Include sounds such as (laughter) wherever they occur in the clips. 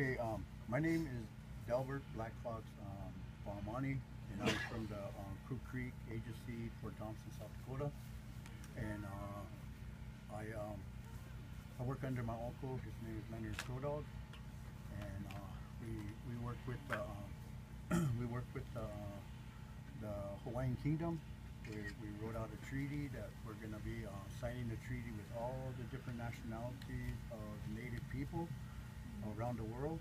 Okay, um, my name is Delbert Black Fox um, Pomani, and I'm from the um, Crow Creek Agency, Fort Thompson, South Dakota. And uh, I um, I work under my uncle. His name is Leonard Dog, and uh, we we work with the um, (clears throat) we work with the, the Hawaiian Kingdom. We, we wrote out a treaty that we're going to be uh, signing the treaty with all the different nationalities of Native people around the world.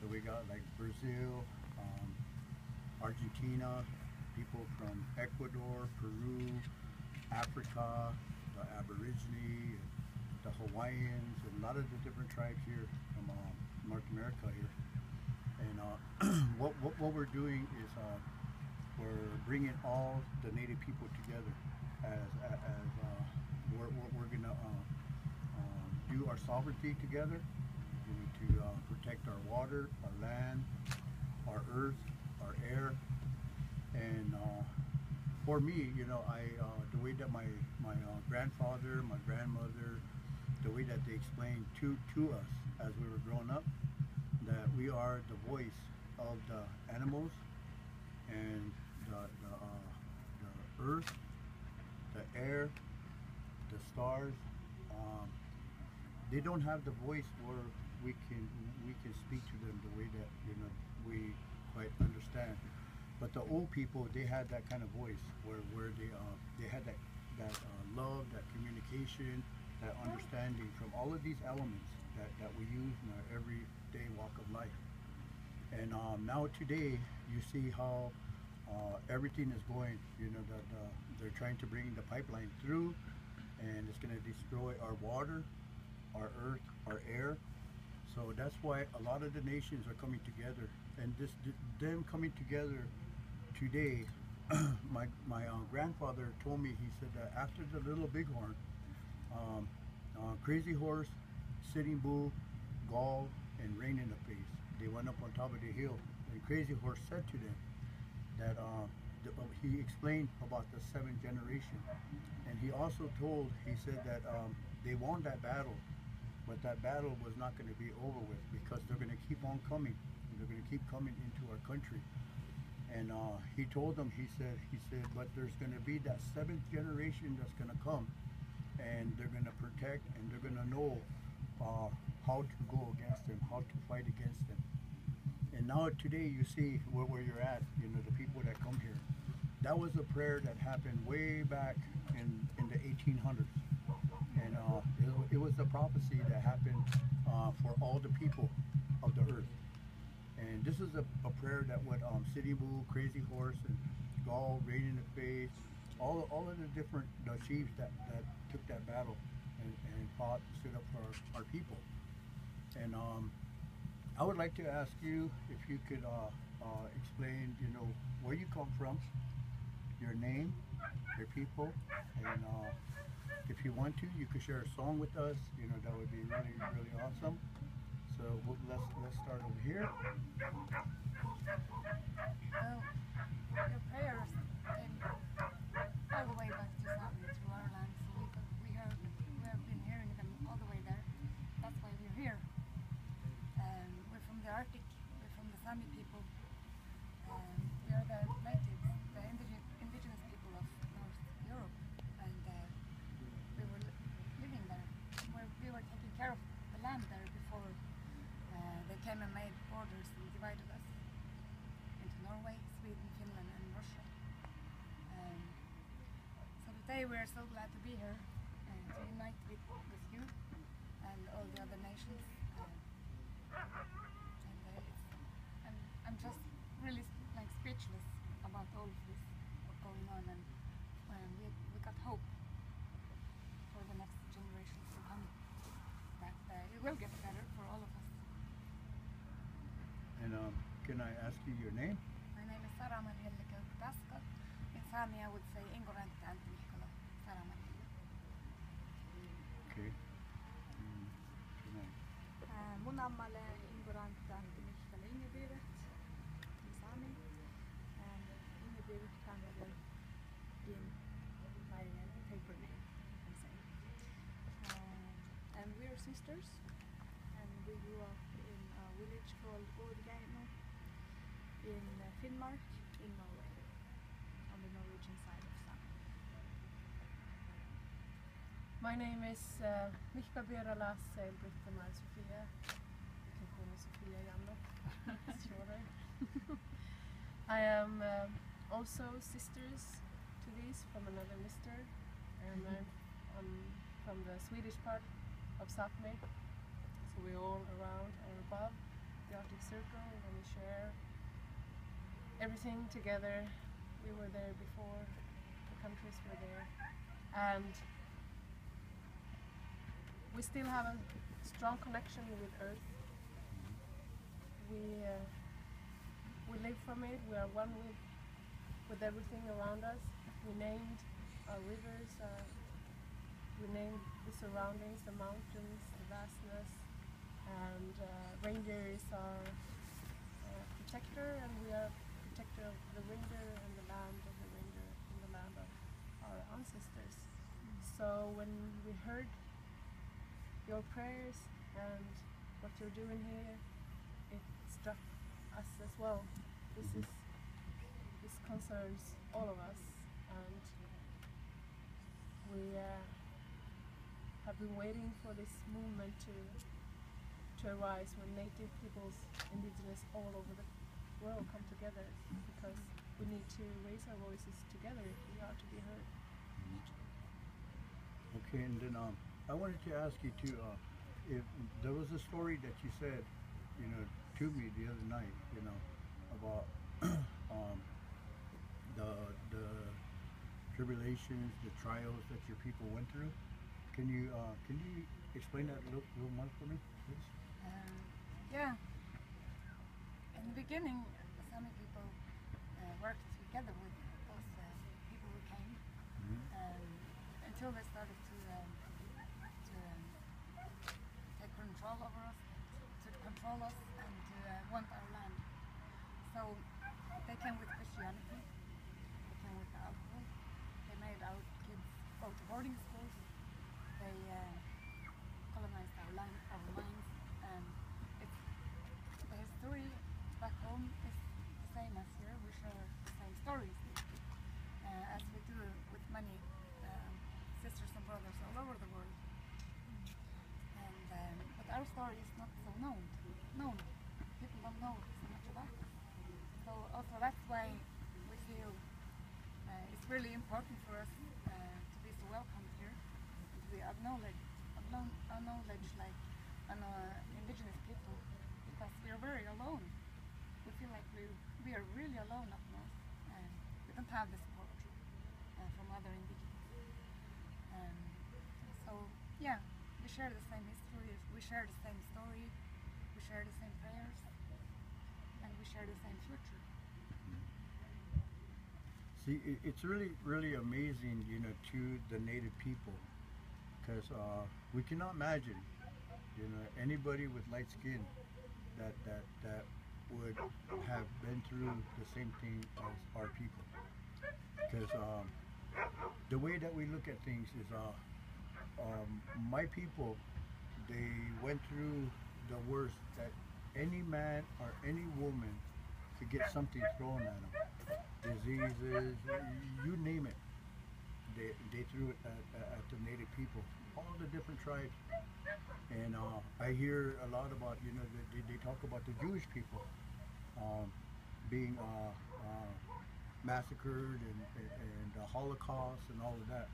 So we got like Brazil, um, Argentina, people from Ecuador, Peru, Africa, the Aborigine, the Hawaiians, and a lot of the different tribes here from uh, North America here. And uh, (clears throat) what, what, what we're doing is uh, we're bringing all the Native people together as, as uh, we're, we're, going to uh, um, do our sovereignty together. To uh, protect our water, our land, our earth, our air, and uh, for me, you know, I uh, the way that my my uh, grandfather, my grandmother, the way that they explained to to us as we were growing up, that we are the voice of the animals and the the, uh, the earth, the air, the stars. Um, they don't have the voice where we can we can speak to them the way that you know we quite understand. But the old people, they had that kind of voice where, where they, uh, they had that, that uh, love, that communication, that understanding from all of these elements that, that we use in our everyday walk of life. And um, now today, you see how uh, everything is going, you know, that uh, they're trying to bring the pipeline through and it's going to destroy our water, our earth, our air. So that's why a lot of the nations are coming together. And this them coming together today, (clears throat) my my uh, grandfather told me he said that after the Little Bighorn, um, uh, Crazy Horse, Sitting Bull, Gall, and Rain in the Face, they went up on top of the hill, and Crazy Horse said to them that uh, uh, he explained about the seventh generation, and he also told he said that um, they won that battle, but that battle was not going to be over with because they're going to keep on coming, they're going to keep coming into our country and uh, he told them, he said, he said, but there's going to be that seventh generation that's going to come, and they're going to protect, and they're going to know uh, how to go against them, how to fight against them. And now today, you see where, where you're at. You know the people that come here. That was a prayer that happened way back in in the 1800s, and uh, it, it, was a prophecy that happened uh, for all the people of the earth. And this is a, a prayer that what um, Sitting Bull, Crazy Horse, and Gall, Rain in the Face, all, all of the different the chiefs that, that took that battle and, and fought stood up for our, our people. And um, I would like to ask you if you could uh, uh, explain, you know, where you come from, your name, your people, and uh, if you want to, you could share a song with us. You know, that would be really, really awesome. So we'll, let's let's start over here. Well, your prayers came all the way back to Sápmi, to our land. So we, we, heard, we have been hearing them all the way there. That's why we're here. Um, we're from the Arctic. We're from the Sami people. Um, we are the natives, the indigenous, indigenous people of North Europe, and uh, we were living there. We're, we were taking care of the land there before came and made borders and divided us into Norway, Sweden, Finland and Russia. Um, we're so glad to be here and to unite with, with you and all the other nations. Um, and uh, I'm, I'm just really like speechless about all of this, what's going on and um, we, we got hope for the next generations to come that uh, it will get better for all of us. And um, can I ask you your name? My name is Sara Maria Tasko. In Sami I would say Ingorante Antimihkola. Sara Maria. Okay. Mm, uh, mun ammalle Ingorante Antimihkola Inger Biret. In Sami. And Inger Biret kan väl din varje paper name. You can say. Uh, and we are sisters. And we grew up in a village called Orgaimo in uh, Finnmark in Norway, on the Norwegian side of Sami. My name is uh, Mihka Bera Sailbritta Mar Sofia. You can call me Sofia. It's shorter. I am um, also sisters to these from another mister. And I'm, I'm from the Swedish part of Sápmi. So we're all around or above the Arctic Circle and we share everything together. We were there before the countries were there. And we still have a strong connection with Earth. We uh, we live from it. We are one with with everything around us. We named our rivers. Uh, we named the surroundings, the mountains, the vastness, and uh, reindeer is our uh, protector, and we are protector of the reindeer and the land of the reindeer and the land of our ancestors. So when we heard your prayers and what you're doing here, it struck us as well. This is this concerns all of us, and we uh, have been waiting for this movement to to arise when native peoples, indigenous all over the world come together because we need to raise our voices together if we are to be heard. Okay, and then um, I wanted to ask you too. Uh, if there was a story that you said, you know, to me the other night, you know, about (clears throat) um, the the tribulations, the trials that your people went through. Can you uh, can you explain that a little, little more for me, please? Um, yeah. In the beginning, the Sami people uh, worked together with those uh, people who came um, until they started to, um, to um, take control over us, to control us, and to uh, want our land. So they came with Christianity, they came with alcohol, they made our kids go to boarding schools, they uh, colonized our land, our minds, and it's the history back home is the same as here. We share the same stories, uh, as we do with many um, sisters and brothers all over the world. And um, but our story is not so known. Known. People don't know so much about it. So also that's why we feel uh, it's really important for us uh, to be so welcomed here, and to be acknowledged, acknow- acknowledged like an uh, indigenous people, because we are very alone. We feel like we we are really alone up north, and we don't have the support uh, from other indigenous. Um, so yeah, we share the same history, we share the same story, we share the same prayers, and we share the same future. See, it's really, really amazing, you know, to the native people, because uh, we cannot imagine, you know, anybody with light skin that that that would have been through the same thing as our people, because um, the way that we look at things is, uh, um, my people, they went through the worst that any man or any woman could get something thrown at them diseases, you name it. They, they threw it at, at the native people, all the different tribes. And uh, I hear a lot about, you know, they, they talk about the Jewish people um, being uh, uh, massacred and, and the Holocaust and all of that.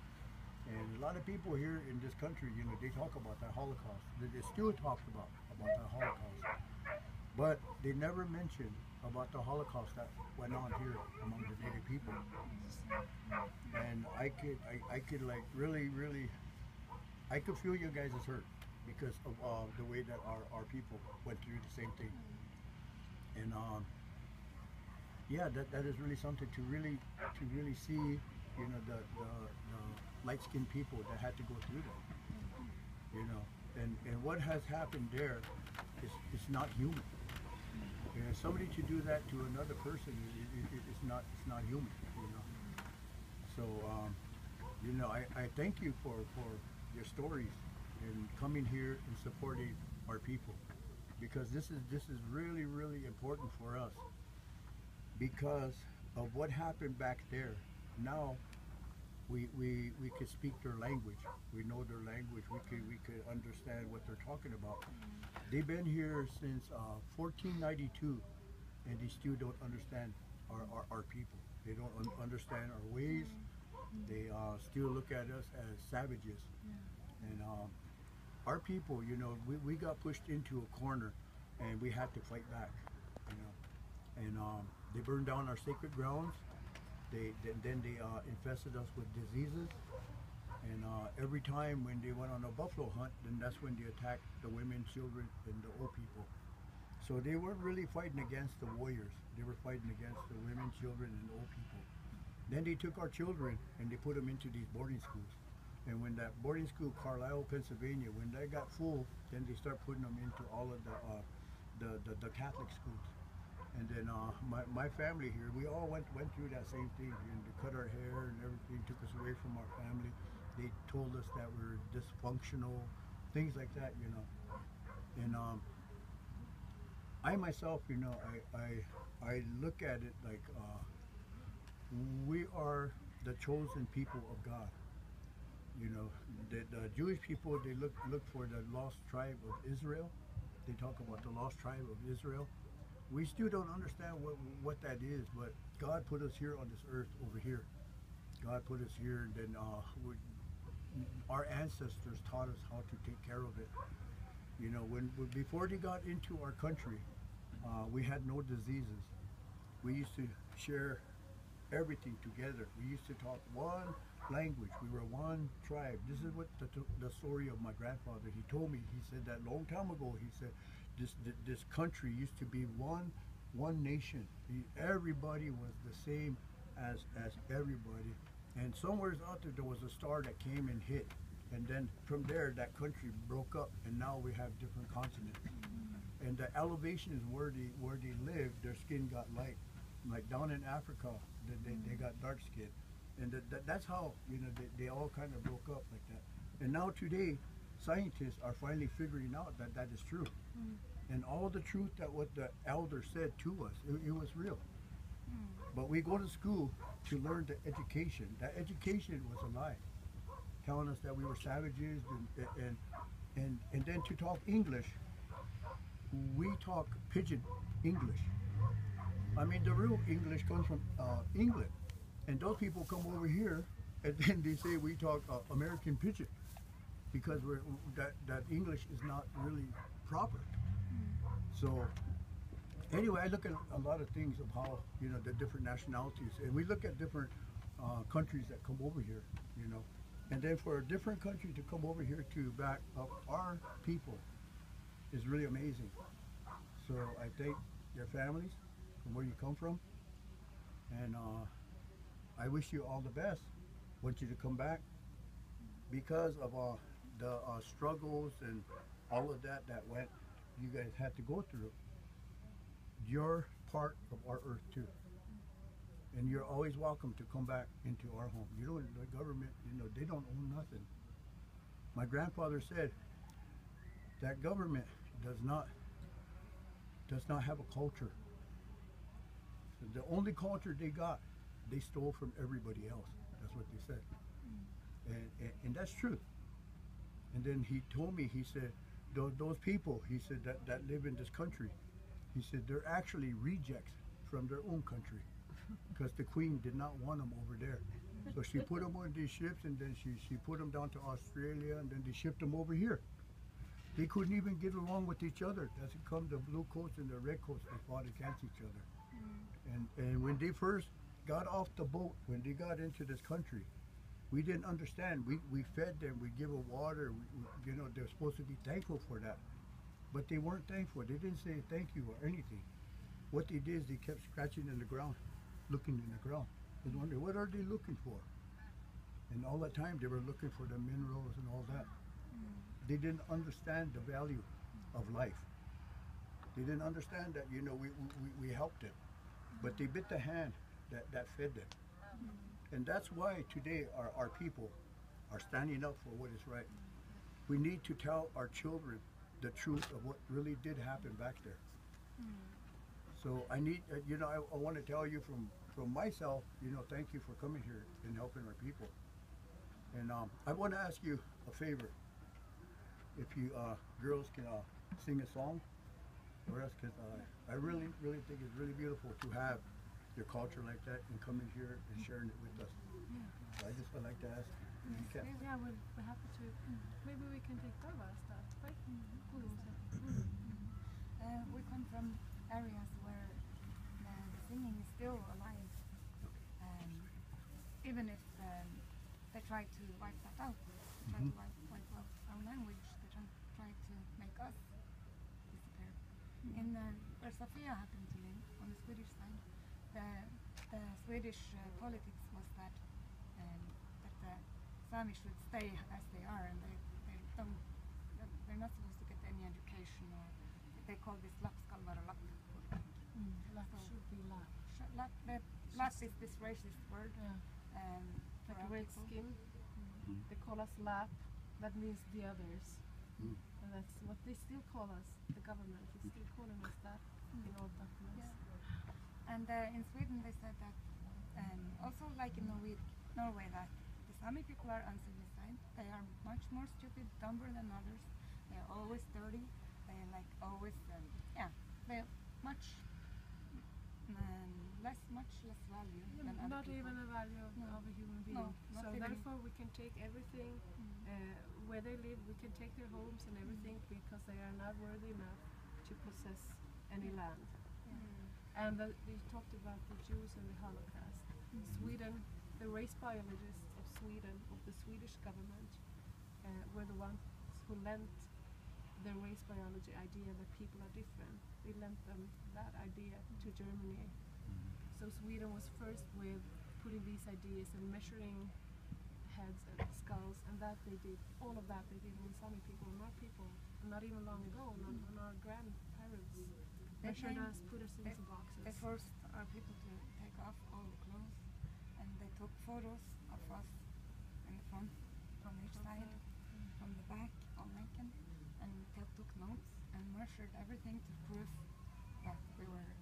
And a lot of people here in this country, you know, they talk about that Holocaust. They, still talk about, about that Holocaust. But they never mention about the Holocaust that went on here among the native people. And I could, I, I could like really, really, I could feel you guys' hurt because of uh, the way that our, our people went through the same thing. And um, yeah, that, that is really something to really, to really see, you know, the, the, the light-skinned people that had to go through that. You know, and, and what has happened there is, is not human. You know, somebody to do that to another person is, is, is not it's not human. You know. So um, you know, I, I thank you for, for your stories and coming here and supporting our people because this is this is really really important for us. because of what happened back there. Now, we, we, we could speak their language. We know their language. We could, we could understand what they're talking about. They've been here since uh, 1492, and they still don't understand our, our, our people. They don't un- understand our ways. They uh, still look at us as savages. And um, our people, you know, we, we got pushed into a corner, and we had to fight back. You know, and um, they burned down our sacred grounds. They then, they uh, infested us with diseases. And uh, every time when they went on a buffalo hunt, then that's when they attacked the women, children, and the old people. So they weren't really fighting against the warriors. They were fighting against the women, children, and old people. Then they took our children and they put them into these boarding schools. And when that boarding school, Carlisle, Pennsylvania, when that got full, then they start putting them into all of the uh, the, the, the Catholic schools. And then uh, my, my family here, we all went went through that same thing. And they cut our hair and everything, took us away from our family. They told us that we're dysfunctional, things like that, you know. And um, I myself, you know, I, I, I look at it like uh, we are the chosen people of God. You know, the, the Jewish people they look look for the lost tribe of Israel. They talk about the lost tribe of Israel. We still don't understand what what that is, but God put us here on this earth over here. God put us here, and then uh, we, our ancestors taught us how to take care of it. You know, when, when before they got into our country, uh, we had no diseases. We used to share everything together. We used to talk one language. We were one tribe. This is what the, the story of my grandfather. He told me. He said that long time ago. He said this this country used to be one one nation. Everybody was the same as as everybody. And somewhere out there, there was a star that came and hit. And then from there, that country broke up, and now we have different continents. And the elevation is where they where they live. Their skin got light. Like down in Africa, they, they, they got dark skin, and that, that, that's how you know they, they all kind of broke up like that. And now today, scientists are finally figuring out that that is true, and all the truth that what the elder said to us, it, it was real. But we go to school to learn the education. That education was a lie, telling us that we were savages and and and, and then to talk English, we talk pidgin English. I mean, the real English comes from uh, England, and those people come over here, and then they say we talk uh, American pidgin, because we're that that English is not really proper. So anyway, I look at a lot of things of how you know the different nationalities, and we look at different uh, countries that come over here, you know, and then for a different country to come over here to back up our people is really amazing. So I thank your families from where you come from, and uh, I wish you all the best. Want you to come back because of uh, the uh, struggles and all of that that went, you guys had to go through you're part of our earth too. And you're always welcome to come back into our home. You don't, the government, you know, they don't own nothing. My grandfather said that government does not, does not have a culture. The only culture they got, they stole from everybody else. That's what they said. And, and, and that's true. And then he told me, he said, those, those people, he said, that, that live in this country, he said they're actually rejects from their own country (laughs) because the queen did not want them over there. So she put them on these ships and then she, she put them down to Australia and then they shipped them over here. They couldn't even get along with each other. That's come the blue coats and the red coats they fought against each other. Mm. And and when they first got off the boat, when they got into this country, we didn't understand. We, we fed them, we give them water. We, you know, they're supposed to be thankful for that. But they weren't thankful. They didn't say thank you or anything. What they did is they kept scratching in the ground, looking in the ground. They wondering, what are they looking for? And all that time they were looking for the minerals and all that. They didn't understand the value of life. They didn't understand that, you know, we, we, we helped them. But they bit the hand that, that fed them. And that's why today our, our people are standing up for what is right. We need to tell our children the truth of what really did happen back there. So I need, uh, you know, I, I want to tell you from from myself, you know, thank you for coming here and helping our people. And um, I want to ask you a favor. If you uh, girls can uh, sing a song for us, because uh, I really, really think it's really beautiful to have your culture like that and coming here and sharing it with us. So I just would like to ask. if You. Yeah, we're, we're happy to. Maybe we can take Dava as that, right? Uh, we come from areas where the, the singing is still alive. Um, even if um, they try to wipe that out, they try Mhm. to wipe, wipe out our language, they try, try to make us disappear. In uh, where Sofia happened to live, on the Swedish side, the, the Swedish uh, politics was that um, that the Sami should stay as they are, and they, they don't they're- they're not supposed to get any education or they call this lapskalvar or lap. Lap should be lap. Sh- Lap, lap, lap is this racist word. Yeah. Um, for Like a red skin. Mm. They call us lap. That means the others. Mm. And that's what they still call us. The government is still calling us that in all documents. And uh, in Sweden they said that um, also like in Norway, Norway that the Sami people are uncivilized. They are much more stupid, dumber than others. They are always dirty. They are like always um, yeah. They are much um, less, much less value than other Not people. even the value of, No. of a human being. No, so therefore we can take everything Mm. uh, where they live. We can take their homes and everything because they are not worthy enough to possess any land. And the, they talked about the Jews and the Holocaust. Mm-hmm. Sweden, the race biologists of Sweden, of the Swedish government, uh, were the ones who lent the race biology idea that people are different. They lent them that idea to mm-hmm. Germany. Mm-hmm. So Sweden was first with putting these ideas and measuring heads and skulls, and that they did. All of that they did on Sami people, not people, not even long ago, not on our grandparents. Came- us, put us into boxes. They forced our people to take off all the clothes and they took photos of us in the front, from each side, from the back, all naked, and they took notes and measured everything to prove that we were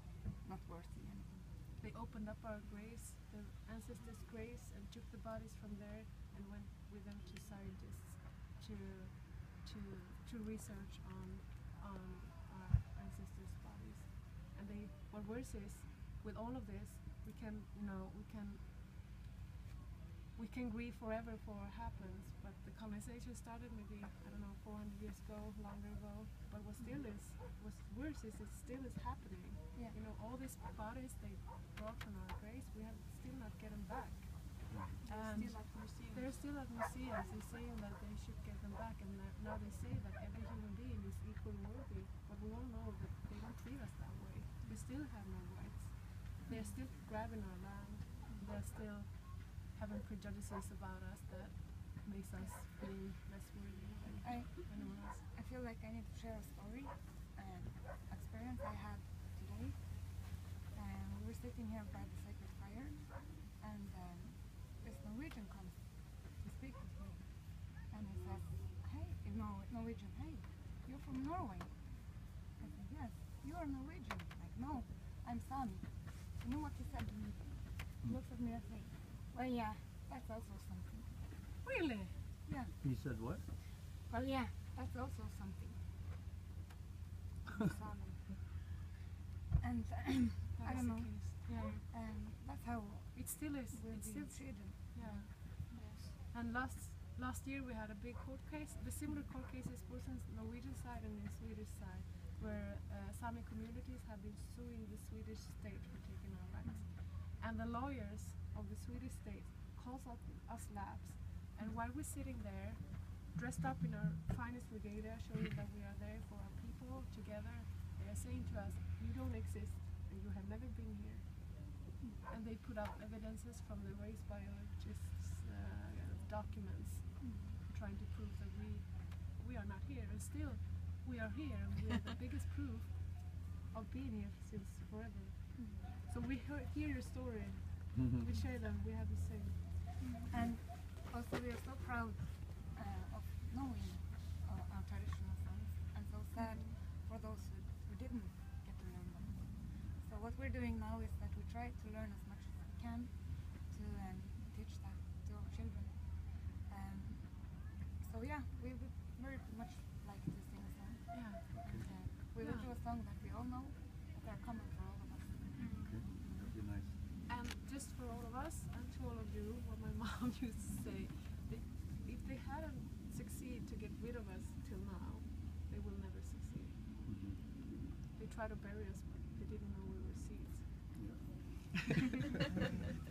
not worthy anything. They opened up our graves, the ancestors' graves, and took the bodies from there and went with them to scientists to to to research on on our ancestors' bodies. And worse is, with all of this, we can you know we can we can grieve forever for what happens, but the colonization started maybe I don't know 400 years ago, longer ago. But what still mm-hmm. is, what's worse is it still is happening. Yeah. You know, all these bodies they brought from our graves, we have still not get them back. Mm-hmm. And Still at museums. they're still at museums. They're saying that they should get them back, and now they say that every human being is equally worthy. But we all know that they don't treat us that. We still have no rights. They're still grabbing our land. They're still having prejudices about us that makes us feel less worthy than I, anyone else. I feel like I need to share a story, an experience I had today. Um, we were sitting here by the sacred fire, and um, this Norwegian comes to speak with me, and he says, "Hey, in Nor- Norwegian, hey, you're from Norway." I said, "Yes, you are Norwegian." Like, no, I'm Sami. You know what he said to me? He looks at me and says, "Well, yeah, that's also something." Really? Yeah. He said what? Well, yeah, that's also something. Sami. (laughs) And (clears throat) I don't know. Yeah. Um, that's how It still is. we're It's still treated. yeah. Yes. And last last year we had a big court case. The similar court cases both in Norwegian side and in Swedish side, where uh, Sami communities have been suing the Swedish state for taking our rights. And the lawyers of the Swedish state calls us labs, and while we're sitting there, dressed up in our finest regalia, showing that we are there for our people together, they are saying to us, "You don't exist, and you have never been here." and they put up evidences from the race biologists' uh, documents, trying to prove that we we are not here, and still we are here, and we are the biggest (laughs) proof of being here since forever. So we hear, hear your story, we share them, we have the same. And also, we are so proud uh, of knowing uh, our traditional songs, and so sad for those who, who didn't get to learn them. So what we're doing now is that we try to learn as much as we can to um, teach that to our children. Um, so yeah, we would very much like to sing a song. Yeah. And, uh, we will Yeah. do a song that we all know, that are common for all of us. Okay, that'd be nice. And just for all of us and to all of you, what my mom used to say, they, if they hadn't succeed to get rid of us till now, they will never succeed. Mhm. They tried to bury us, but they didn't know we were seeds. Yeah. (laughs) (laughs)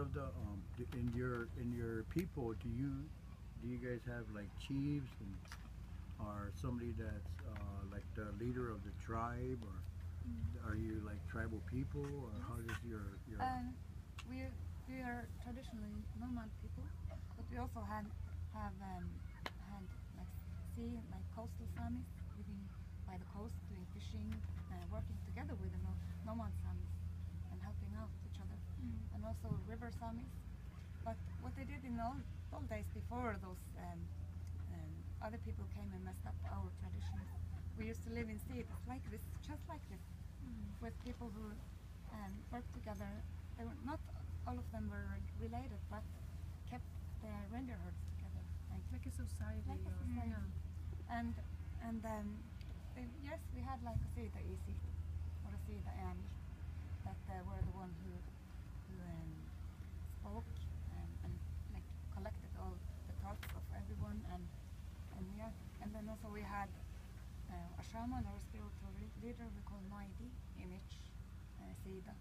of the um, in your in your people. Do you do you guys have like chiefs and or somebody that's uh, like the leader of the tribe, or are you like tribal people, or how does your your Um, we we are traditionally nomad people, but we also had have um, had like sea like coastal Samis living by the coast, doing fishing, uh, working together with the no- nomad Samis and helping out each other, and also river Samis. But what they did in old, old days before those um, um, other people came and messed up our traditions, we used to live in cities like this, just like this with people who um, worked together. They were not all of them were related, but kept their reindeer herds together. Like, Like a society. Like a society. Yeah. and and um, they, yes, we had like a Sida Easy or a Sida Annie that uh, were the one who um, spoke and, and like collected all of everyone and and yeah, and then also we had uh, a shaman or a spiritual leader we call Maidi image uh, Sida,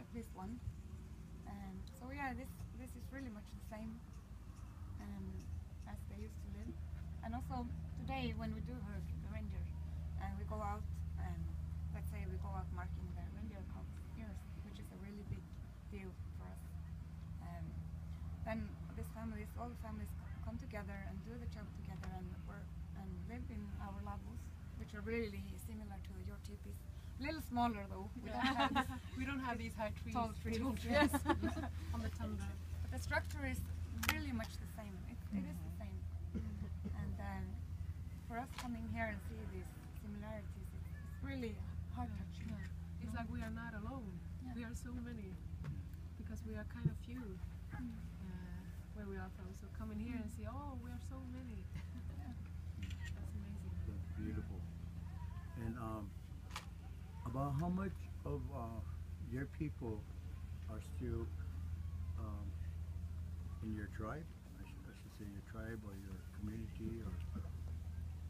at least one. Um, so yeah, this this is really much the same um, as they used to live. And also today when we do her the reindeer and we go out and let's say we go out marking the reindeer cubs years, which is a really big deal for us. Um, then these families, all the families c- come together and do the job together and work and live in our labos, which are really similar to your tipis. A little smaller though. We don't have this we don't have these high trees. tall trees. tall trees. Yes. on the tundra. But the structure is really much the same. It, it is the mm-hmm. same. And then for us coming here and see these similarities, it's, really heart touching. Yeah. It's like we are not alone. Yeah. We are so many because we are kind of few mm. uh, where we are from. So coming here and mm. see, oh, we are so many. That's amazing. That's beautiful. And um, about how much of uh, your people are still um, in your tribe? I should, I should say your tribe or your community or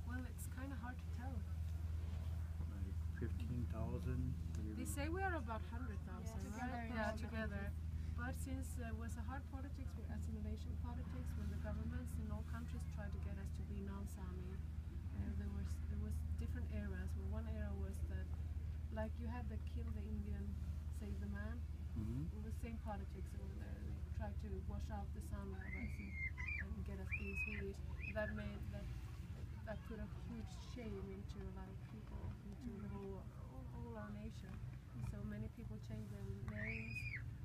Well, it's kind of hard to tell. like fifteen thousand? They say we are about 100,000, Together right? Yeah, together. But since there was a hard politics with assimilation politics, when the governments in all countries tried to get us to be non-Sami, uh, there was there was different eras. Well, one era was that, like you had the kill the Indian, save the man. Mm-hmm. The same politics over there. They try to wash out the sun of us and, and get us being Swedish. That made that that put a huge shame into a lot of people, into the whole all our nation. So many people changed their names,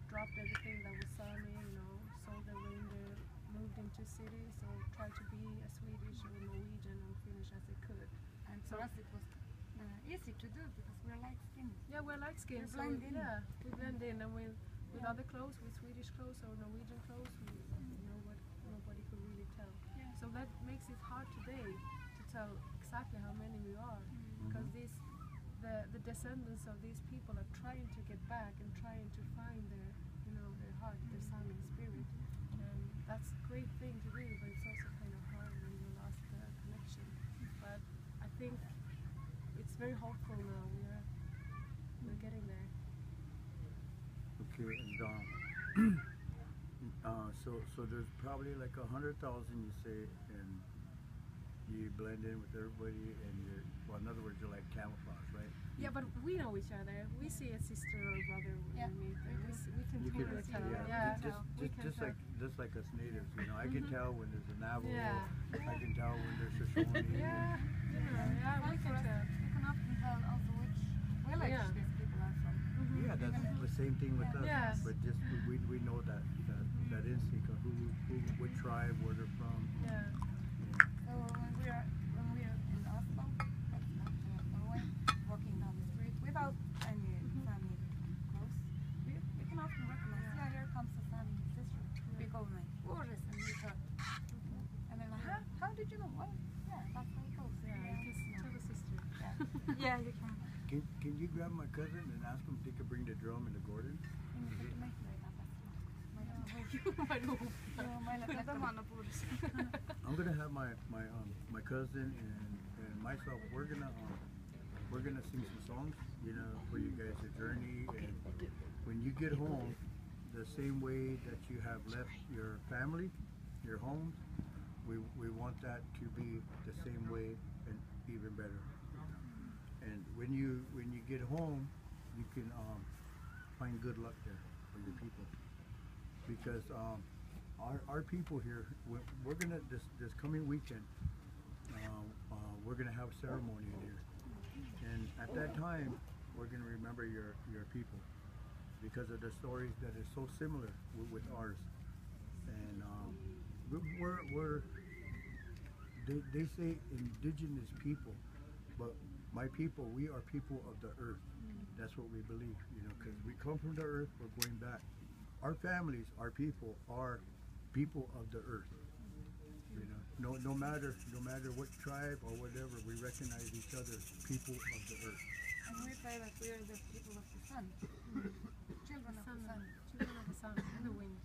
dropped everything that was Sami, you know, sold their reindeer, moved into cities, or tried to be as Swedish or Norwegian or Finnish as they could. And for us it was uh, easy to do because we're light skinned. Yeah, we're light skinned, We so blend in. yeah, we blend in, and with with Yeah. other clothes, with Swedish clothes or Norwegian clothes, we, you know what nobody could really tell. Yeah. So that makes it hard today to tell exactly how many we are, mm-hmm. because these the the descendants of these people are trying to get back and trying to find their you know their heart, their mm-hmm. Sami spirit, mm-hmm. and that's a great thing to do. But it's also kind of hard when you lost the connection. But I think it's very hopeful now. We're we're getting there. Okay, and um, (clears throat) uh, so so there's probably like a hundred thousand you say, and you blend in with everybody, and you're well, in other words, you're like camouflage, right? Yeah, but we know each other. We see a sister or a brother when Yeah. we meet. We, s- we can You can, totally tell. yeah, Yeah, just we just, can just tell. like just like us natives, you know, I can tell when there's a Navajo, Yeah. I can tell when there's a (laughs) Shoshone. yeah, you know, yeah, we can tell. You tell also which village Yeah. these people are from. Mm-hmm. Yeah, that's the same thing with us. Yes. But just we, we know that that, that instinct of who, who what tribe, where they're from. Yeah. So when we are when we are in Oslo, that's not uh, Norway, walking down the street without any family clothes, we, we can often recognize, yeah, here comes the Sami sister. We go like, Bures, and we talk. And they're like, huh? How did you know? Well, yeah, that's how it goes. Yeah, you can s- tell the sister. Yeah, yeah you can. Can can you grab my cousin and ask him if they could bring the drum and the Gordon? Ingen följer mig. Nej, det Vad roligt. Vänta man och Boris. I'm gonna have my my um my cousin and and myself. We're gonna um we're gonna sing some songs, you know, for you guys to journey. And when you get home, the same way that you have left your family, your homes, we we want that to be the same way and even better. And when you when you get home, you can um find good luck there for your people because um our, our people here, we're, we're gonna, this, this coming weekend, we're gonna have a ceremony in here. And at that time, we're gonna remember your, your people because of the stories that are so similar with, with ours. And, um, we- we're, we're, they, they say indigenous people, but my people, we are people of the earth. That's what we believe, you know, because we come from the earth, we're going back. Our families, our people are people of the earth. You know, no, no matter, no matter what tribe or whatever, we recognize each other as people of the earth. And we say that we are the people of the sun. (laughs) Children of the Sun, sun. children of the sun and the wind.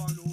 Carlo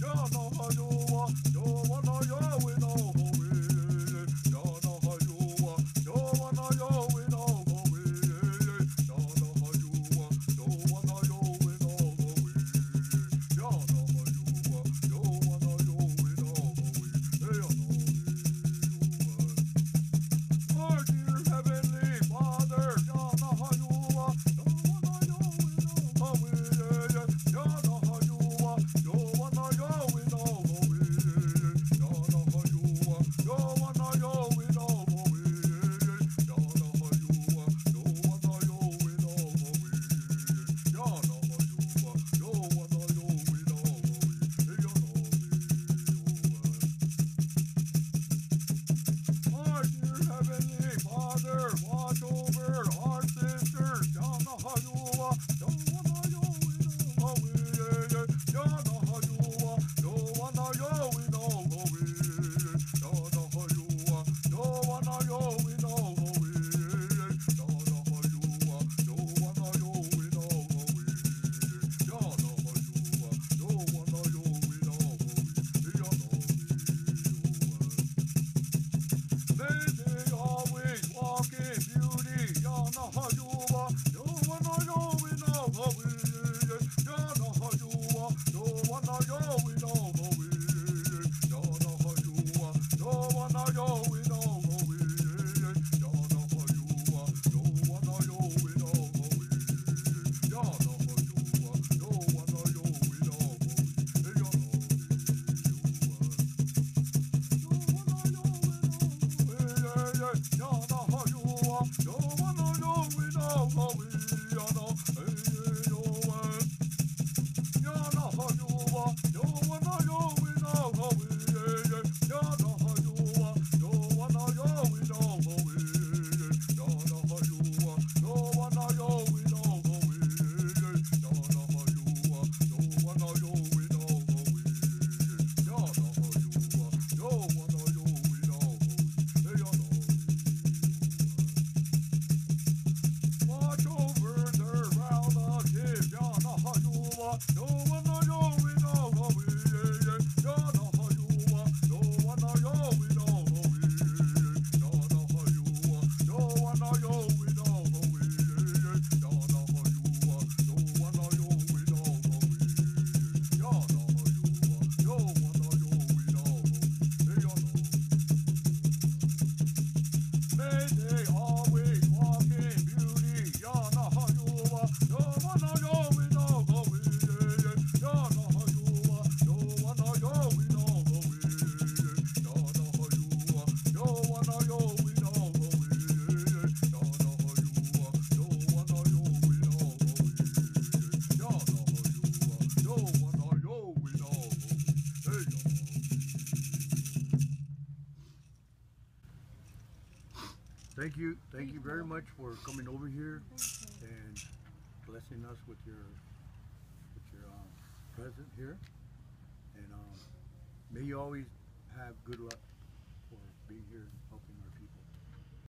Yo, mojo, yo. Thank you, thank you very much for coming over here and blessing us with your, with your, um, present here. And, um, may you always have good luck